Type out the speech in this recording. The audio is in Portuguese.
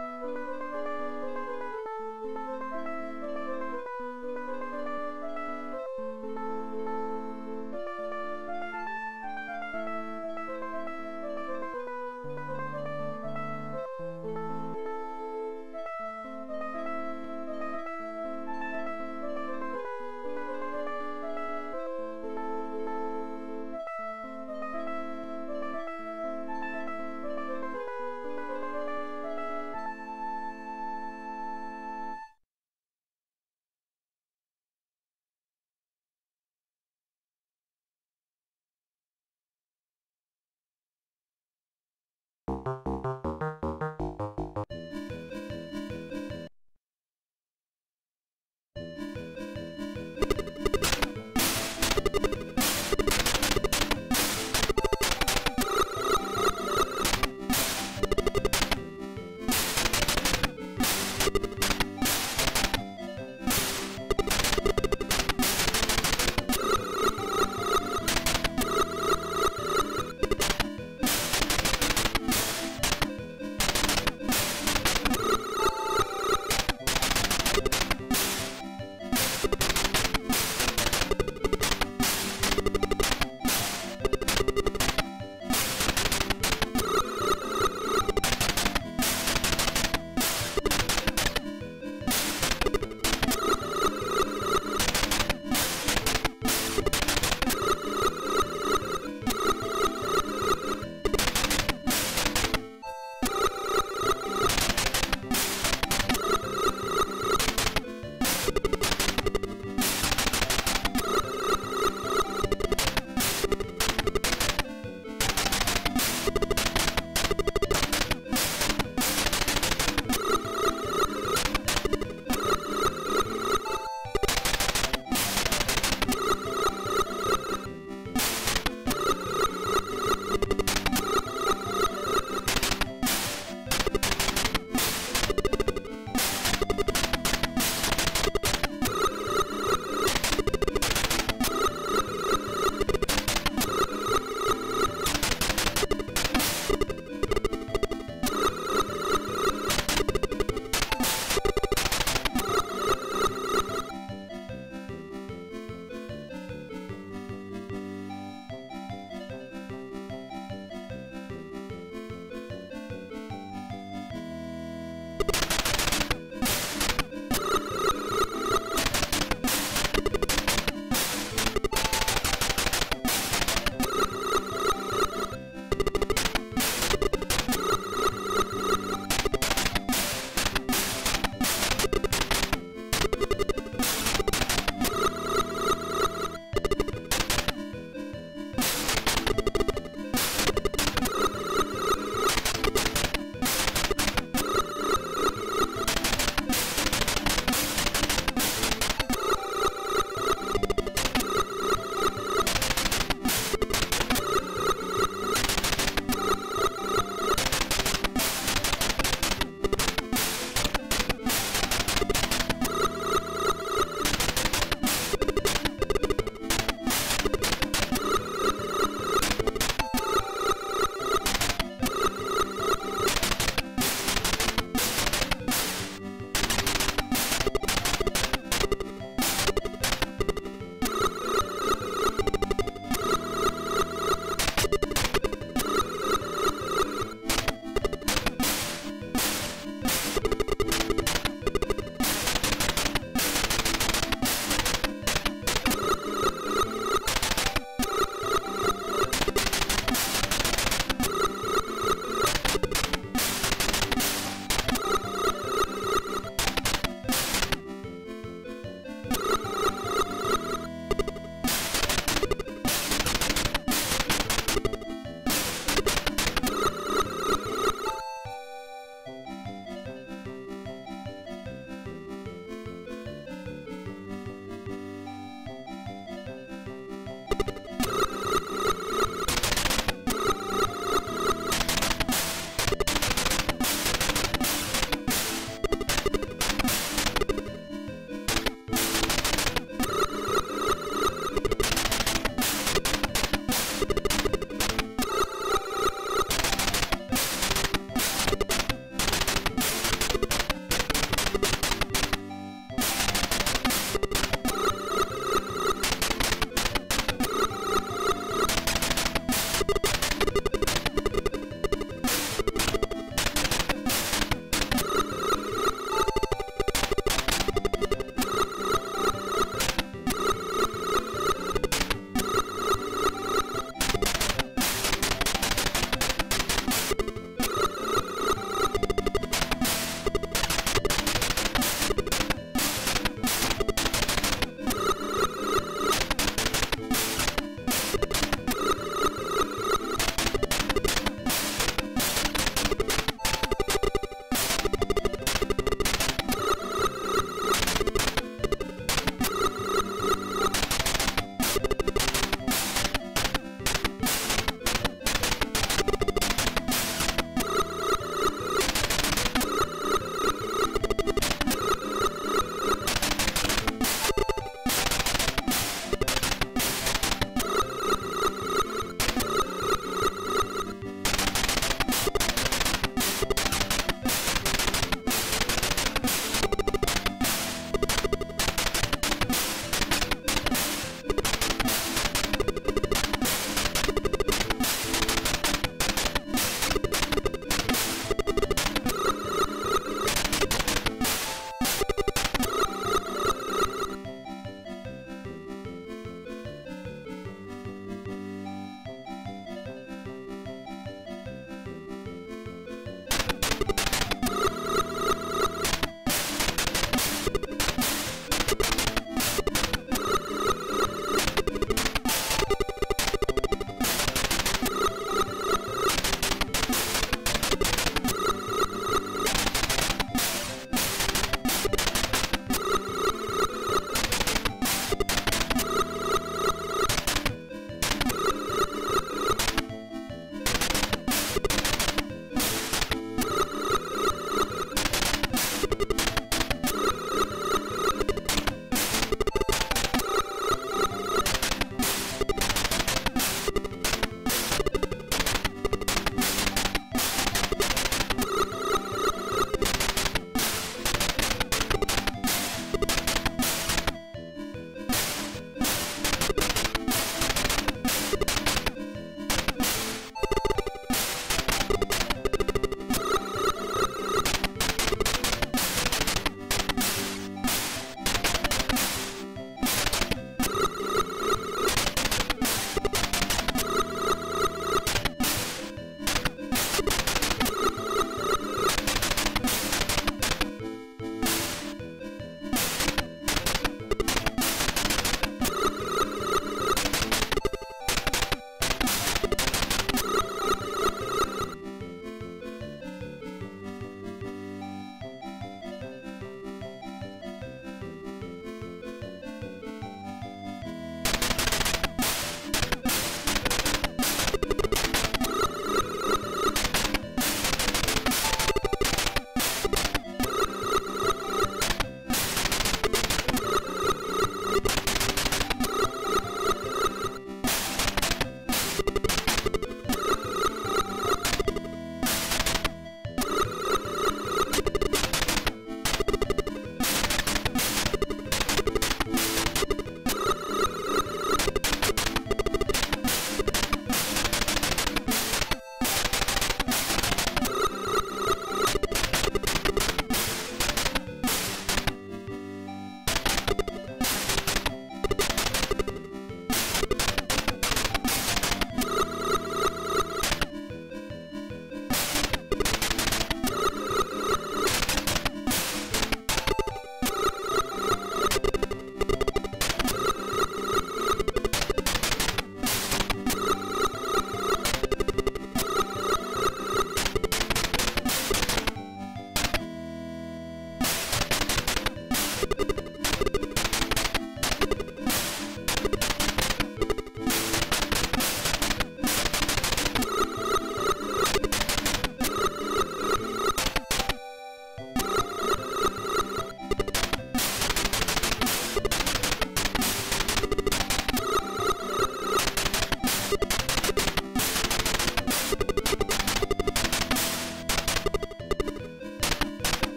Música